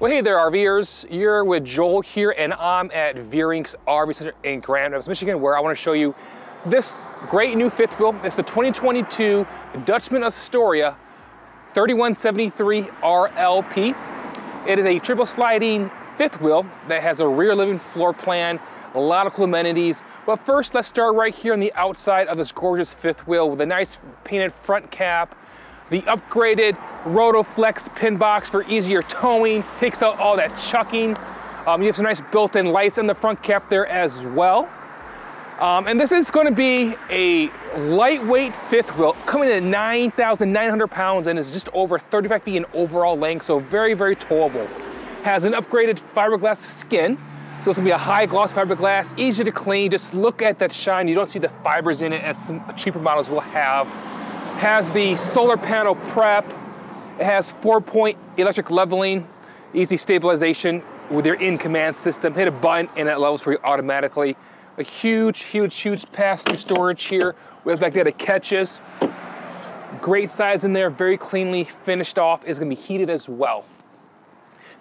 Well, hey there, RVers. You're with Joel here, and I'm at Veurink's RV Center in Grand Rapids, Michigan, where I want to show you this great new fifth wheel. It's the 2022 Dutchmen Astoria 3173 RLP. It is a triple sliding fifth wheel that has a rear living floor plan, a lot of cool amenities. But first, let's start right here on the outside of this gorgeous fifth wheel with a nice painted front cap, the upgraded Rotoflex pin box for easier towing, takes out all that chucking. Um, you have some nice built-in lights in the front cap there as well. Um, and this is gonna be a lightweight fifth wheel coming in at 9,900 pounds and is just over 35 feet in overall length, so very, very towable. Has an upgraded fiberglass skin, so it's gonna be a high gloss fiberglass, easy to clean. Just look at that shine. You don't see the fibers in it as some cheaper models will have has the solar panel prep. It has four point electric leveling, easy stabilization with your in command system. Hit a button and it levels for you automatically. A huge, huge, huge pass through storage here with magnetic catches. Great size in there, very cleanly finished off. It's gonna be heated as well.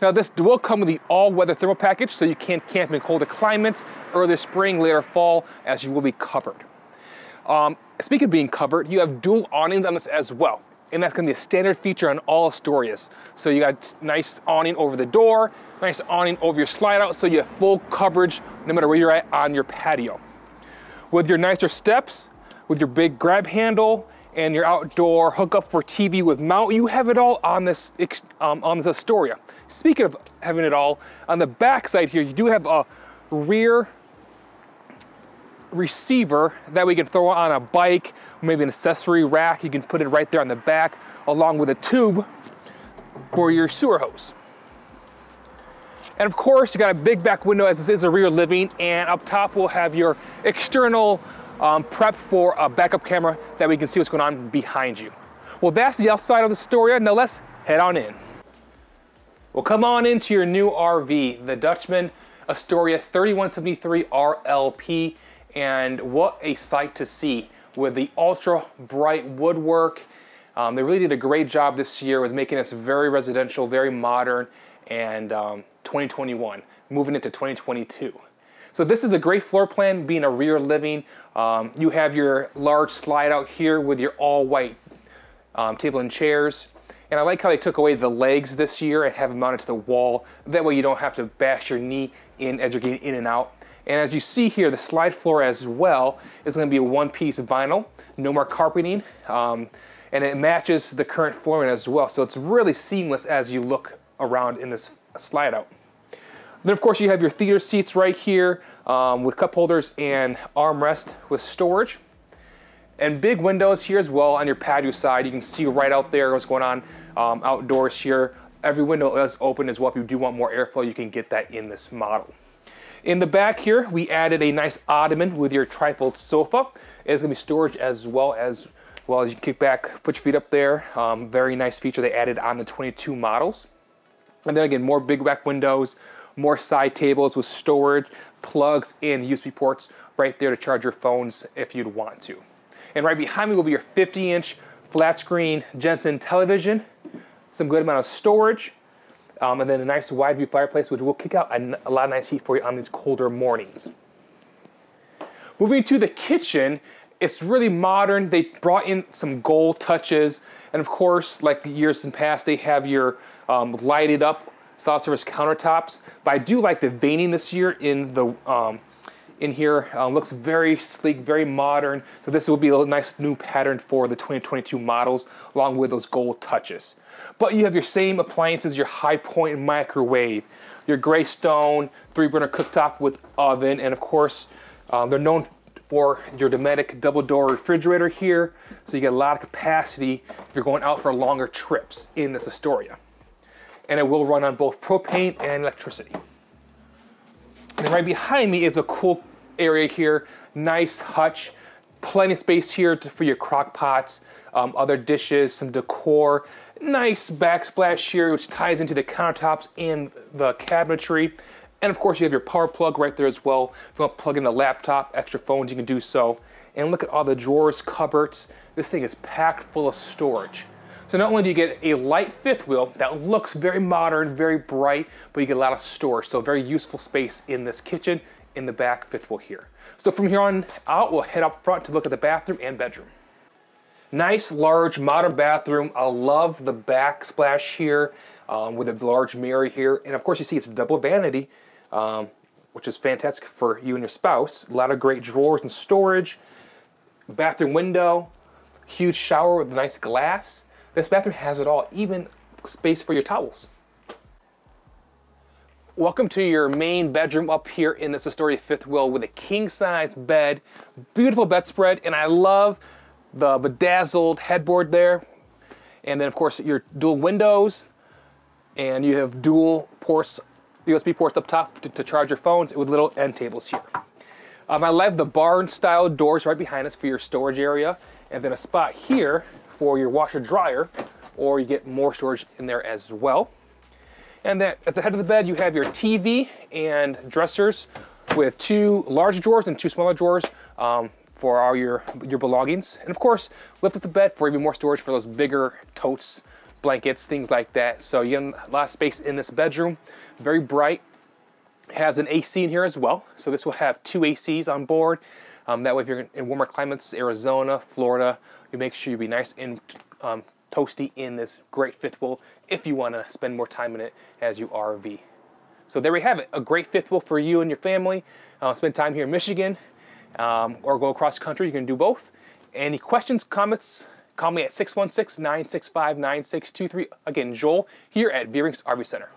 Now this will come with the all-weather thermal package, so you can camp in colder climates, early spring, later fall, as you will be covered. Um, speaking of being covered, you have dual awnings on this as well. And that's gonna be a standard feature on all Astorias. So you got nice awning over the door, nice awning over your slide out, so you have full coverage no matter where you're at on your patio. With your nicer steps, with your big grab handle, and your outdoor hookup for TV with mount, you have it all on this, um, on this Astoria. Speaking of having it all, on the back side here, you do have a rear receiver that we can throw on a bike, maybe an accessory rack. You can put it right there on the back along with a tube for your sewer hose. And of course, you got a big back window as this is a rear living and up top we'll have your external um, prep for a backup camera that we can see what's going on behind you. Well, that's the outside of the Astoria. Now let's head on in. Well, come on into your new RV, the Dutchmen Astoria 3173 RLP and what a sight to see with the ultra bright woodwork. Um, they really did a great job this year with making this very residential, very modern, and um, 2021, moving into 2022. So this is a great floor plan, being a rear living. Um, you have your large slide out here with your all white um, table and chairs. And I like how they took away the legs this year and have them mounted to the wall. That way you don't have to bash your knee in as you're getting in and out. And as you see here, the slide floor as well is going to be a one-piece vinyl, no more carpeting, um, and it matches the current flooring as well. So it's really seamless as you look around in this slide out. Then of course you have your theater seats right here um, with cup holders and armrest with storage. And big windows here as well on your patio side. You can see right out there what's going on um, outdoors here. Every window is open as well. If you do want more airflow, you can get that in this model. In the back here, we added a nice ottoman with your trifold sofa. It's gonna be storage as well as well as you can kick back, put your feet up there. Um, very nice feature they added on the 22 models. And then again, more big back windows, more side tables with storage, plugs, and USB ports right there to charge your phones if you'd want to. And right behind me will be your 50 inch flat screen Jensen television, some good amount of storage, um, and then a nice wide view fireplace, which will kick out a, a lot of nice heat for you on these colder mornings. Moving to the kitchen, it's really modern. They brought in some gold touches. And of course, like the years in past, they have your um, lighted up solid surface countertops. But I do like the veining this year in the um, in here. Um, looks very sleek, very modern. So this will be a nice new pattern for the 2022 models, along with those gold touches. But you have your same appliances, your high point microwave, your Greystone three burner cooktop with oven, and of course, um, they're known for your Dometic double door refrigerator here. So you get a lot of capacity if you're going out for longer trips in this Astoria. And it will run on both propane and electricity. And right behind me is a cool area here, nice hutch, plenty of space here to, for your crock pots, um, other dishes, some decor, nice backsplash here which ties into the countertops and the cabinetry. And of course you have your power plug right there as well. If you want to plug in a laptop, extra phones, you can do so. And look at all the drawers, cupboards. This thing is packed full of storage. So not only do you get a light fifth wheel that looks very modern, very bright, but you get a lot of storage. So very useful space in this kitchen in the back fifth wheel here. So from here on out, we'll head up front to look at the bathroom and bedroom. Nice, large, modern bathroom. I love the backsplash here um, with a large mirror here. And of course you see it's double vanity, um, which is fantastic for you and your spouse. A lot of great drawers and storage. Bathroom window, huge shower with nice glass. This bathroom has it all, even space for your towels. Welcome to your main bedroom up here in this Astoria fifth wheel with a king size bed, beautiful bedspread, and I love the bedazzled headboard there. And then of course your dual windows, and you have dual ports, USB ports up top to, to charge your phones with little end tables here. Um, I love the barn style doors right behind us for your storage area, and then a spot here for your washer dryer, or you get more storage in there as well. And that at the head of the bed, you have your TV and dressers with two large drawers and two smaller drawers um, for all your, your belongings. And of course, lift up the bed for even more storage for those bigger totes, blankets, things like that. So you get a lot of space in this bedroom. Very bright. Has an AC in here as well. So this will have two ACs on board. Um, that way if you're in warmer climates, Arizona, Florida, you make sure you be nice and um, toasty in this great fifth wheel if you want to spend more time in it as you RV. So there we have it, a great fifth wheel for you and your family. Uh, spend time here in Michigan um, or go across country, you can do both. Any questions, comments, call me at 616-965-9623. Again, Joel here at Veurink's RV Center.